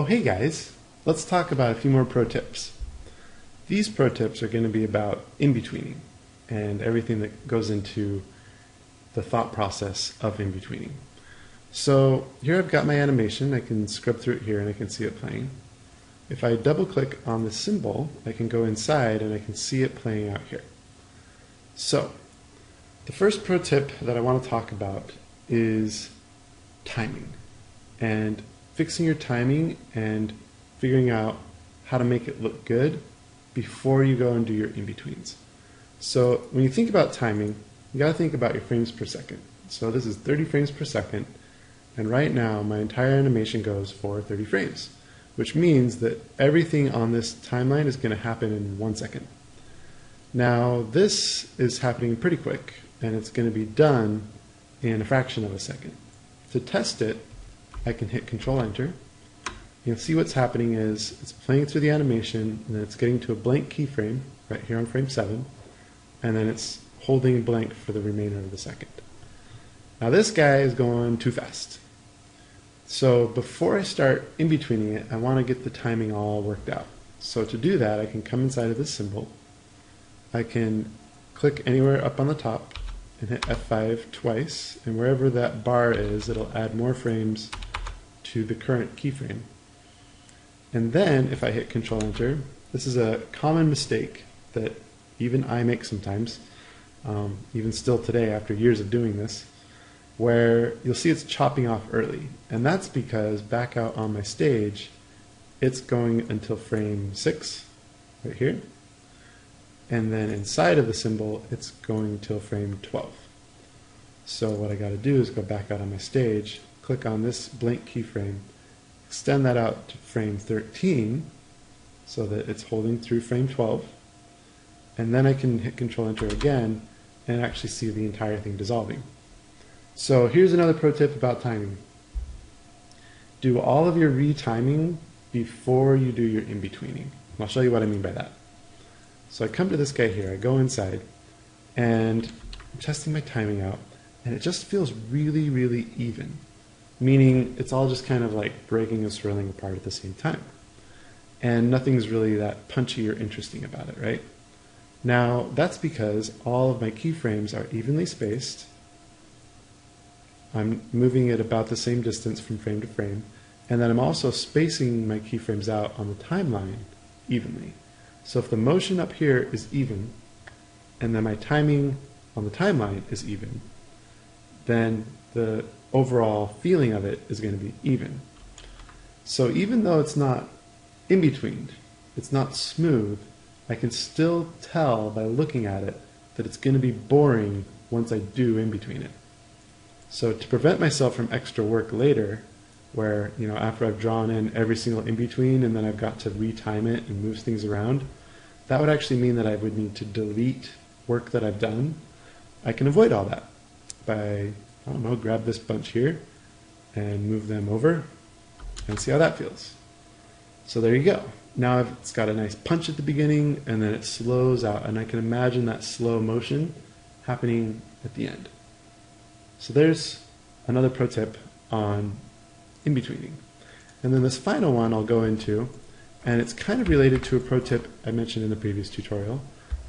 Oh, hey guys, let's talk about a few more pro tips. These pro tips are going to be about in-betweening and everything that goes into the thought process of in-betweening. So here I've got my animation. I can scrub through it here and I can see it playing. If I double click on the symbol, I can go inside and I can see it playing out here. So the first pro tip that I want to talk about is timing and fixing your timing and figuring out how to make it look good before you go and do your in-betweens. So when you think about timing, you got to think about your frames per second. So this is 30 frames per second, and right now my entire animation goes for 30 frames, which means that everything on this timeline is going to happen in one second. Now this is happening pretty quick, and it's to be done in a fraction of a second. To test it, I can hit Control Enter. You'll see what's happening is it's playing through the animation, and then it's getting to a blank keyframe right here on frame 7, and then it's holding blank for the remainder of the second. Now this guy is going too fast. So before I start in-betweening it, I want to get the timing all worked out. So to do that, I can come inside of this symbol. I can click anywhere up on the top and hit F5 twice, and wherever that bar is, it'll add more frames to the current keyframe. And then if I hit Control Enter, this is a common mistake that even I make sometimes, um, even still today after years of doing this, where you'll see it's chopping off early. And that's because back out on my stage, it's going until frame 6, right here and then inside of the symbol it's going till frame 12. So what I got to do is go back out on my stage, click on this blank keyframe, extend that out to frame 13 so that it's holding through frame 12, and then I can hit Control Enter again and actually see the entire thing dissolving. So here's another pro tip about timing. Do all of your retiming before you do your in-betweening. I'll show you what I mean by that. So I come to this guy here, I go inside, and I'm testing my timing out, and it just feels really, really even. Meaning it's all just kind of like breaking and swirling apart at the same time. And nothing's really that punchy or interesting about it, right? Now, that's because all of my keyframes are evenly spaced. I'm moving it about the same distance from frame to frame. And then I'm also spacing my keyframes out on the timeline evenly. So if the motion up here is even, and then my timing on the timeline is even, then the overall feeling of it is going to be even. So even though it's not in between, it's not smooth, I can still tell by looking at it that it's going to be boring once I do in between it. So to prevent myself from extra work later, where you know after I've drawn in every single in between and then I've got to retime it and move things around, that would actually mean that I would need to delete work that I've done. I can avoid all that by, I don't know, grab this bunch here and move them over and see how that feels. So there you go. Now it's got a nice punch at the beginning and then it slows out and I can imagine that slow motion happening at the end. So there's another pro tip on in-betweening. And then this final one I'll go into and it's kind of related to a pro tip I mentioned in the previous tutorial,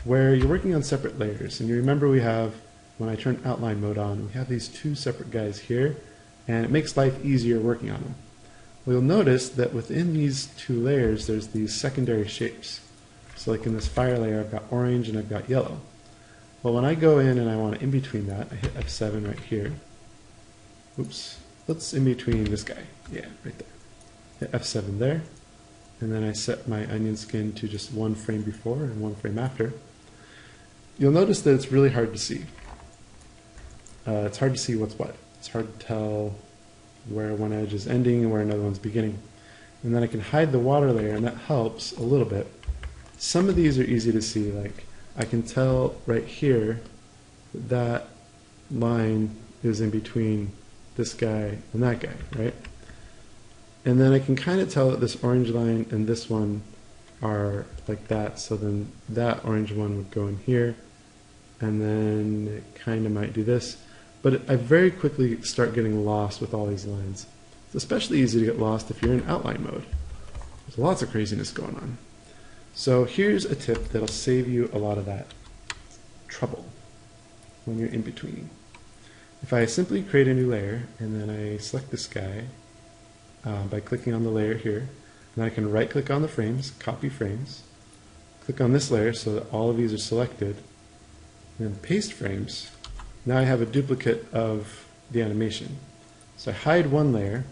where you're working on separate layers. And you remember we have, when I turn outline mode on, we have these two separate guys here, and it makes life easier working on them. Well, you'll notice that within these two layers, there's these secondary shapes. So like in this fire layer, I've got orange and I've got yellow. Well, when I go in and I want to in between that, I hit F7 right here. Oops, let's in between this guy. Yeah, right there. Hit F7 there and then I set my onion skin to just one frame before and one frame after, you'll notice that it's really hard to see. Uh, it's hard to see what's what. It's hard to tell where one edge is ending and where another one's beginning. And then I can hide the water layer, and that helps a little bit. Some of these are easy to see, like I can tell right here that, that line is in between this guy and that guy, right? And then I can kind of tell that this orange line and this one are like that. So then that orange one would go in here. And then it kind of might do this. But I very quickly start getting lost with all these lines. It's especially easy to get lost if you're in outline mode. There's lots of craziness going on. So here's a tip that'll save you a lot of that trouble when you're in between. If I simply create a new layer and then I select this guy uh, by clicking on the layer here, and I can right click on the frames, copy frames, click on this layer so that all of these are selected, and then paste frames, now I have a duplicate of the animation. So I hide one layer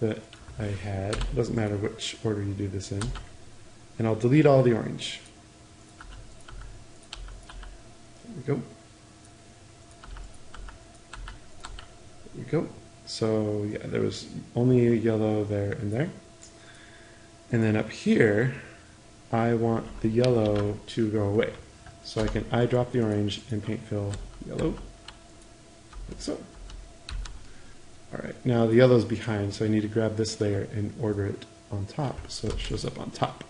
that I had, doesn't matter which order you do this in, and I'll delete all the orange. There we go. There we go. So yeah, there was only a yellow there and there. And then up here, I want the yellow to go away. So I can eyedrop the orange and paint fill yellow, like so. All right, now the yellow is behind, so I need to grab this layer and order it on top so it shows up on top.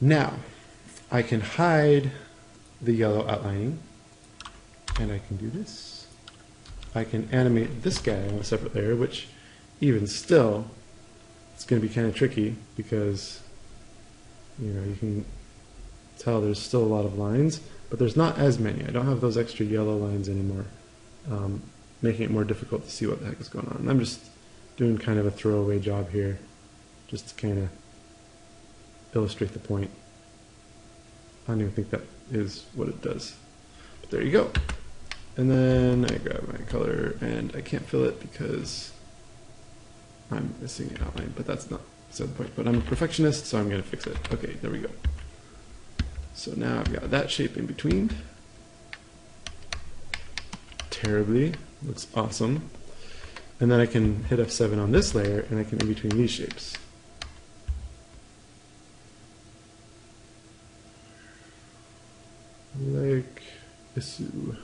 Now, I can hide the yellow outlining, and I can do this. I can animate this guy on a separate layer, which even still, it's going to be kind of tricky because, you know, you can tell there's still a lot of lines, but there's not as many. I don't have those extra yellow lines anymore, um, making it more difficult to see what the heck is going on. And I'm just doing kind of a throwaway job here, just to kind of illustrate the point. I don't even think that is what it does. But there you go. And then I grab my color and I can't fill it because I'm missing an outline, but that's not the point. But I'm a perfectionist, so I'm going to fix it. Okay, there we go. So now I've got that shape in between. Terribly, looks awesome. And then I can hit F7 on this layer and I can in between these shapes. Like Isu.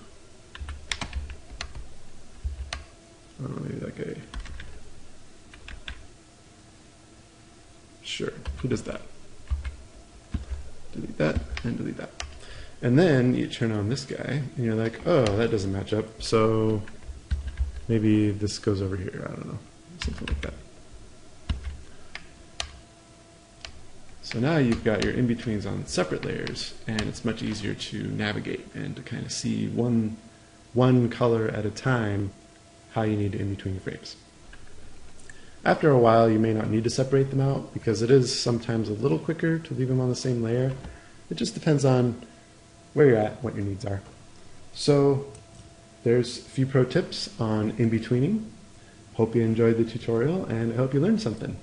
I oh, don't know, maybe that guy. Sure, who does that? Delete that, and delete that. And then you turn on this guy, and you're like, oh, that doesn't match up, so maybe this goes over here, I don't know, something like that. So now you've got your in-betweens on separate layers, and it's much easier to navigate and to kind of see one, one color at a time how you need in-between frames. After a while, you may not need to separate them out because it is sometimes a little quicker to leave them on the same layer. It just depends on where you're at, what your needs are. So there's a few pro tips on in-betweening. Hope you enjoyed the tutorial and I hope you learned something.